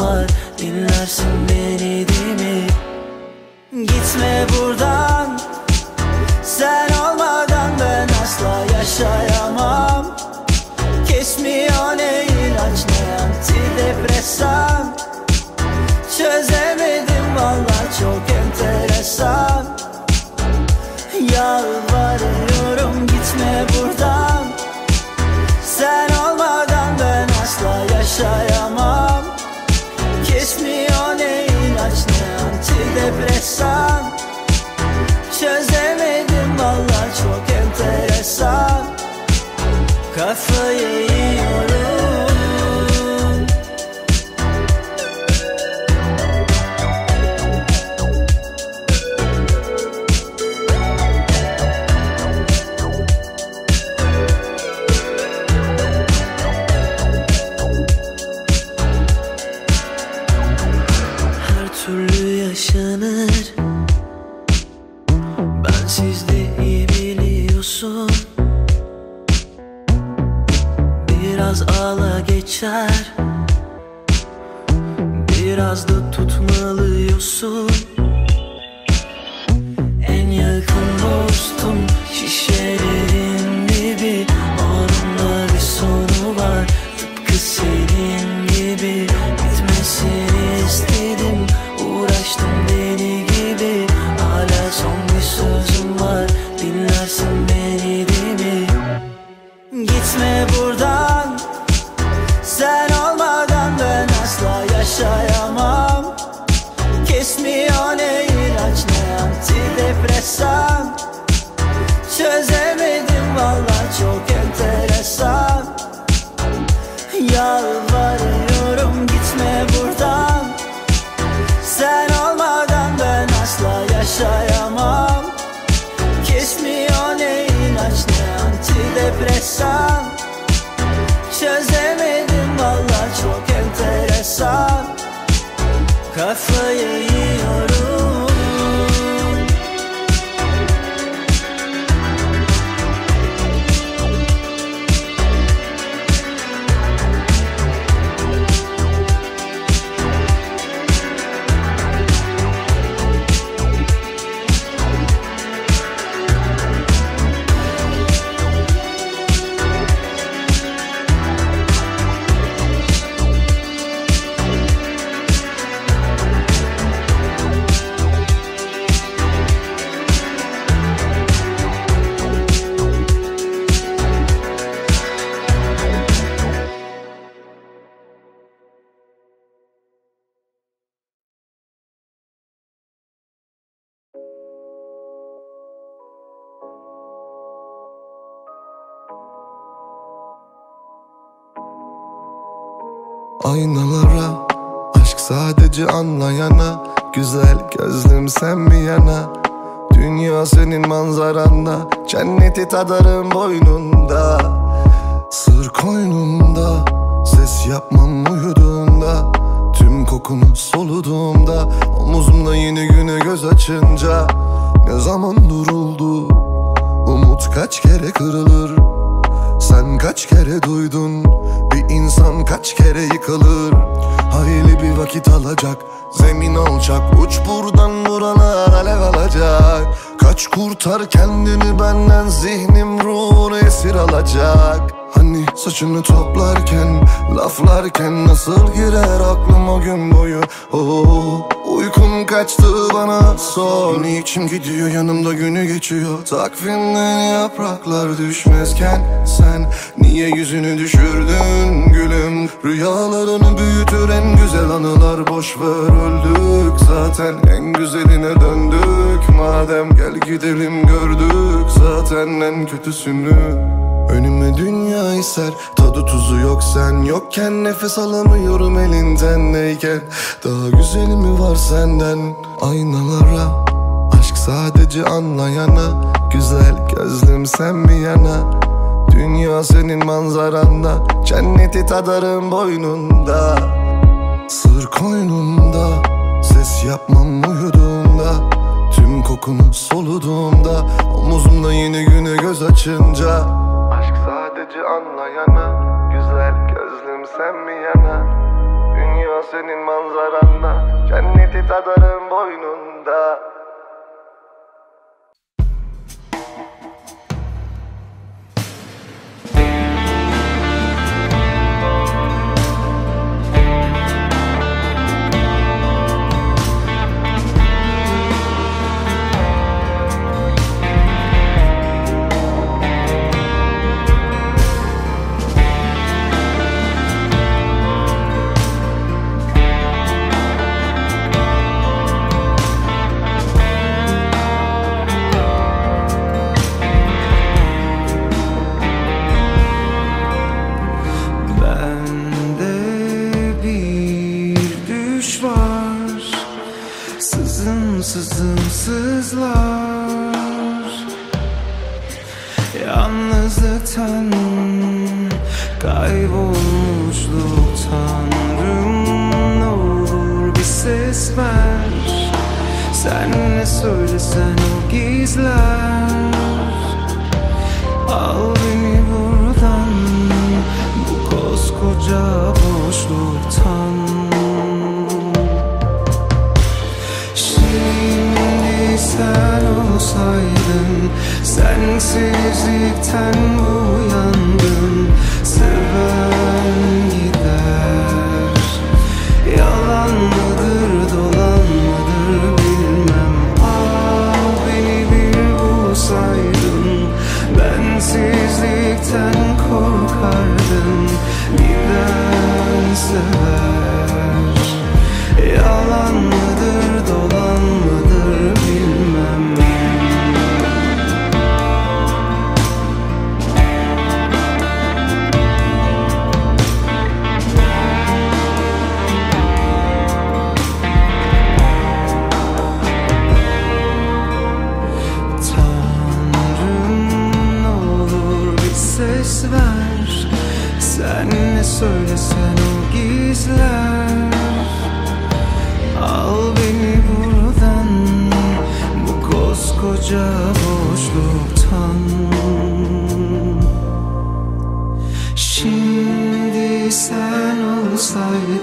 var Dinlersin beni değil mi? Gitme buradan Sen olmadan ben asla yaşayamam. Kesmiyor ne ilaç ne antidepresan? Çözemedim valla çok enteresan Kafayı antidepresan Çözemedim. Valla çok enteresan. Kafayı yiyorum Aynalara Aşk sadece anlayana Güzel gözlüm sen bir yana? Dünya senin manzaranda Cenneti tadarım boynunda. Sır koynunda Ses yapmam uyuduğumda Tüm kokunu soluduğumda Omuzumda yeni güne göz açınca. Ne zaman duruldu? Umut kaç kere kırılır? Sen kaç kere duydun insan kaç kere yıkılır? Hayli bir vakit alacak Zemin alçak. Uç buradan buralar alev alacak. Kaç kurtar kendini benden Zihnim ruhunu esir alacak. Hani saçını toplarken Laflarken nasıl girer aklım gün boyu? Oh, Uykum kaçtı bana. Sor Niçin gidiyor yanımda günü geçiyor. Takvimden yapraklar düşmezken Sen niye yüzünü düşürdün gülüm? Rüyalarını büyütür en güzel anılar Boş ver öldük. Zaten en güzeline döndük. Madem gel gidelim gördük zaten en kötüsünü Önüme dünya iser Tadı tuzu yok sen yokken Nefes alamıyorum elinden neyken. Daha güzeli mi var senden? Aynalara Aşk sadece anlayana. Güzel gözlüm sen bir yana? Dünya senin manzaranda. Cenneti tadarım boynunda. Sır koynunda yapmam uyuduğumda Tüm kokunu soluduğumda Omuzumda yeni güne göz açınca Aşk sadece anlayana Güzel gözlüm sen mi yana? Dünya senin manzaranda Cenneti tadarım boynunda söylesen o gizler. Al beni buradan Bu koskoca boşluktan. Şimdi sen olsaydın Sensizlikten uyandım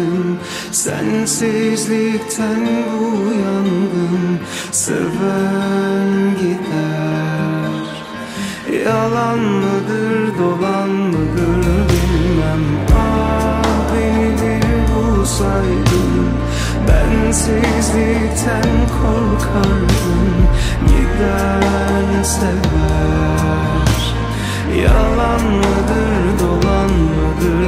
olsaydın Sensizlikten uyandım. Seven gider. Yalan mıdır dolan mıdır bilmem. Ah beni bir bulsaydın. Bensizlikten korkardım Giden sever. Yalan mıdır dolan mıdır